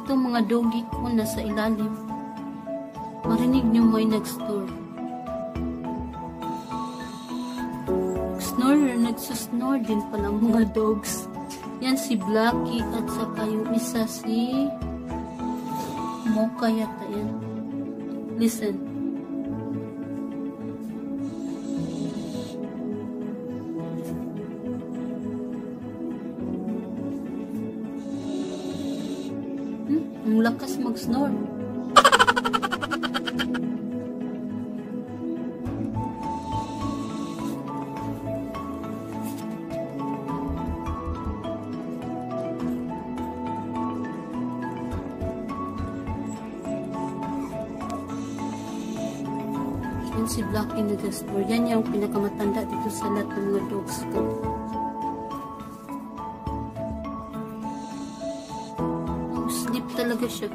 Ito mga doggy ko nasa ilalim. Marinig niyo may nag-snore. Snore, nagsusnore din pala mga dogs. Yan si Blackie at saka yung isa si Mocha yata yan. Listen. Hmm? Ang lakas mag-snore. Yan si Blackie nag-snore. Yan yung pinakamatanda dito sa lahat ng mga dogs ko. 那个是。